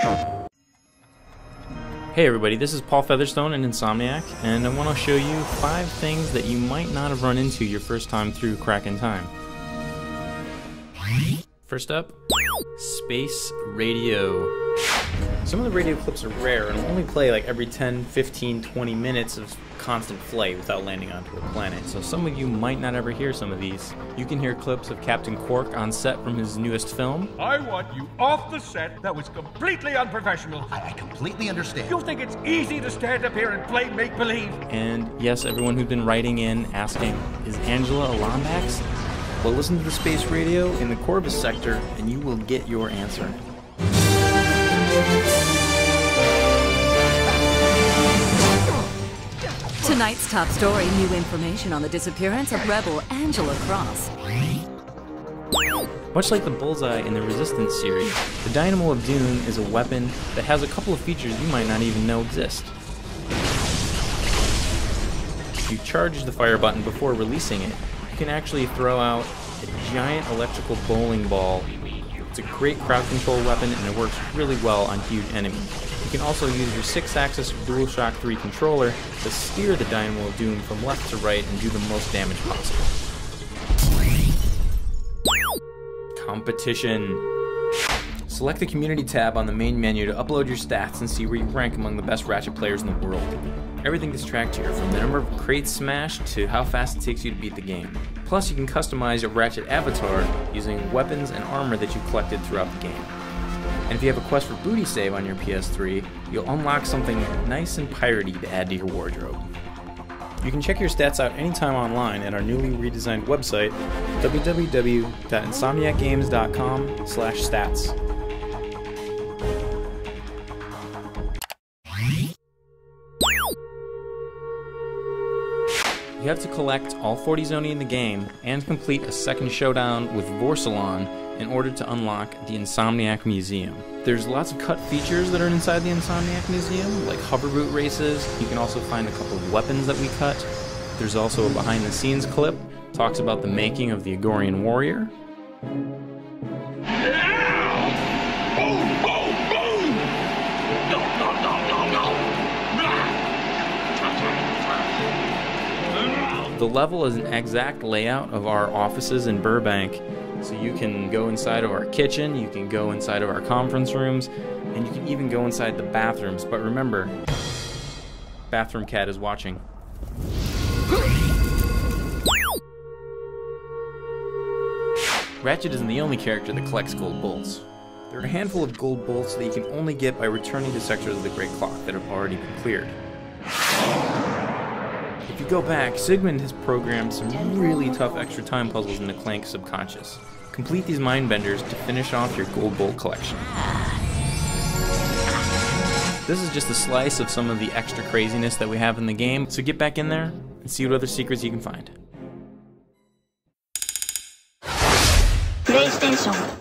Hey everybody, this is Paul Featherstone and Insomniac, and I want to show you five things that you might not have run into your first time through Crack in Time. First up, Space Radio. Some of the radio clips are rare and only play like every 10, 15, 20 minutes of constant flight without landing onto a planet. So some of you might not ever hear some of these. You can hear clips of Captain Qwark on set from his newest film. I want you off the set. That was completely unprofessional. I, I completely understand. You think it's easy to stand up here and play make believe? And yes, everyone who's been writing in asking, is Angela a Lombax? Well, listen to the space radio in the Corvus sector and you will get your answer. Tonight's top story new information on the disappearance of rebel Angela Cross. Much like the Bullseye in the Resistance series, the Dynamo of Doom is a weapon that has a couple of features you might not even know exist. If you charge the fire button before releasing it, you can actually throw out a giant electrical bowling ball. It's a great crowd control weapon and it works really well on huge enemies. You can also use your 6-axis DualShock 3 controller to steer the Dynamo of Doom from left to right and do the most damage possible. Competition. Select the Community tab on the main menu to upload your stats and see where you rank among the best Ratchet players in the world. Everything is tracked here, from the number of crates smashed to how fast it takes you to beat the game. Plus, you can customize your Ratchet avatar using weapons and armor that you've collected throughout the game. And if you have a quest for booty save on your PS3, you'll unlock something nice and piratey to add to your wardrobe. You can check your stats out anytime online at our newly redesigned website, www.insomniacgames.com/stats. You have to collect all 40 Zoni in the game and complete a second showdown with Vorselon in order to unlock the Insomniac Museum. There's lots of cut features that are inside the Insomniac Museum, like hoverboot races. You can also find a couple of weapons that we cut. There's also a behind the scenes clip, talks about the making of the Agorian Warrior. The level is an exact layout of our offices in Burbank. So you can go inside of our kitchen, you can go inside of our conference rooms, and you can even go inside the bathrooms. But remember, Bathroom Cat is watching. Ratchet isn't the only character that collects gold bolts. There are a handful of gold bolts that you can only get by returning to sectors of the Great Clock that have already been cleared. If you go back, Sigmund has programmed some really tough extra time puzzles into Clank subconscious. Complete these mind benders to finish off your Gold Bolt collection. This is just a slice of some of the extra craziness that we have in the game, so get back in there and see what other secrets you can find. PlayStation